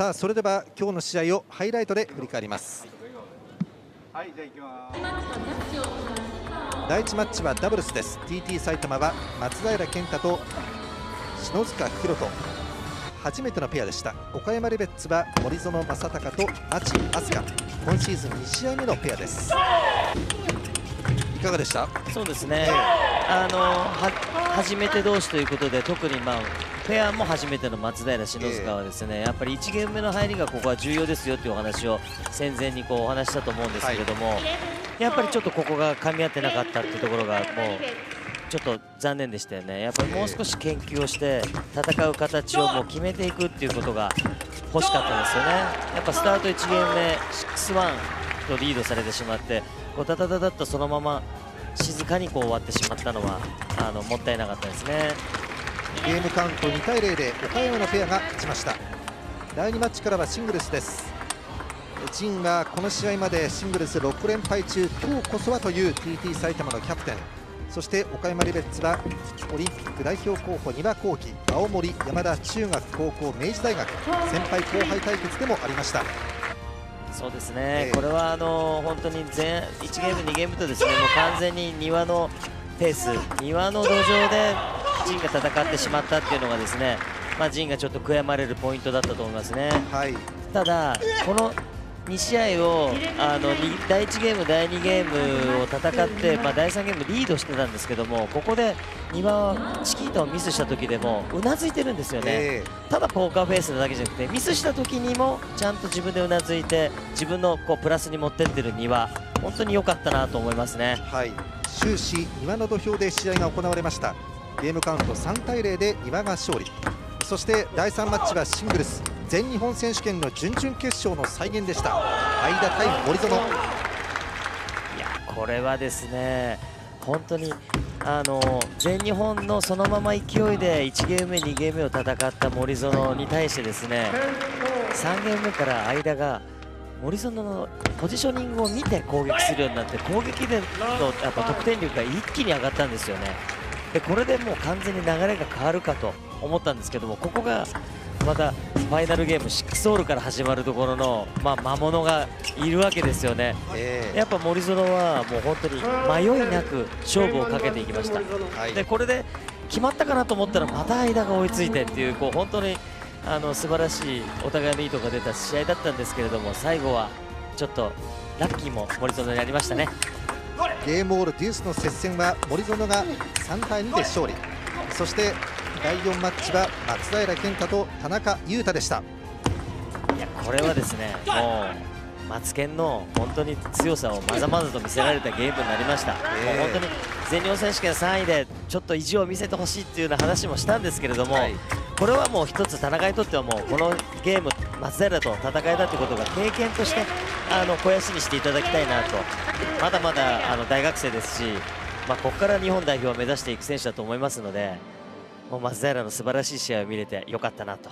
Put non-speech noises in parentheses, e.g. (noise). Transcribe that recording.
さあそれでは今日の試合をハイライトで振り返ります。はいじゃあ行きます第1マッチはダブルスです。TT 埼玉は松平健太と篠塚弘人初めてのペアでした。岡山レベッツは森園正孝と町飛鳥今シーズン2試合目のペアです。いかがでした？そうですね、あのは初めて同士ということで特に、まあ、ペアも初めての松平篠塚はですね、やっぱり1ゲーム目の入りがここは重要ですよというお話を戦前にこうお話したと思うんですけれども、はい、やっぱりちょっとここが噛み合ってなかったっていうところがもうちょっと残念でしたよね、やっぱりもう少し研究をして戦う形をもう決めていくっていうことが欲しかったですよね、やっぱスタート1ゲーム目、6-1とリードされてしまって、こうダダダダッとそのまま静かにこう終わってしまったのはあのもったいなかったですね。ゲームカウント2対0で岡山のペアが勝ちました。第2マッチからはシングルスです。陣はこの試合までシングルス6連敗中今日こそはという TT 埼玉のキャプテン。そして岡山リベッツはオリンピック代表候補丹羽幸喜青森山田中学高校明治大学。先輩後輩対決でもありました。そうですね、えー、これはあの本当に前1ゲーム、2ゲームとですね (laughs) もう完全に庭のペース、庭の土壌で陣が戦ってしまったっていうのがですね、まあ、陣がちょっと悔やまれるポイントだったと思いますね。はい、ただこの2試合をあの第1ゲーム、第2ゲームを戦って、まあ、第3ゲームリードしてたんですけどもここで庭はチキータをミスした時でもうなずいてるんですよね、えー、ただポーカーフェイスなだけじゃなくてミスした時にもちゃんと自分でうなずいて自分のこうプラスに持ってってる庭本当に良かったなと思いますね、はい、終始庭の土俵で試合が行われました。ゲームカウント3対0で庭が勝利。そして第3マッチはシングルス全日本選手権の準々決勝の再現でした相田対森園いやこれはですね本当にあの全日本のそのまま勢いで1ゲーム目、2ゲーム目を戦った森園に対してですね3ゲーム目から間が森園のポジショニングを見て攻撃するようになって攻撃でのやっぱ得点力が一気に上がったんですよね。でこれでもう完全に流れが変わるかと思ったんですけどもここがまたファイナルゲーム6ソールから始まるところの、まあ、魔物がいるわけですよね、えー、やっぱ森園はもう本当に迷いなく勝負をかけていきました、はい、でこれで決まったかなと思ったらまた間が追いついてっていうこう本当にあの素晴らしいお互いのいいところが出た試合だったんですけれども最後はちょっとラッキーも森園にありましたね。ゲームオールデュースの接戦は森園が3対2で勝利。そして第4マッチは松平健太と田中裕太でした。いやこれはですねもうマツケンの本当に強さをまざまざと見せられたゲームになりました、えー、もう本当に全日本選手権3位でちょっと意地を見せてほしいっていうような話もしたんですけれども、はい、これはもう一つ田中にとってはもうこのゲーム松平と戦えたということが経験としてあの肥やしにしていただきたいなと。まだまだあの大学生ですし、まあ、ここから日本代表を目指していく選手だと思いますのでもう松平の素晴らしい試合を見れてよかったなと。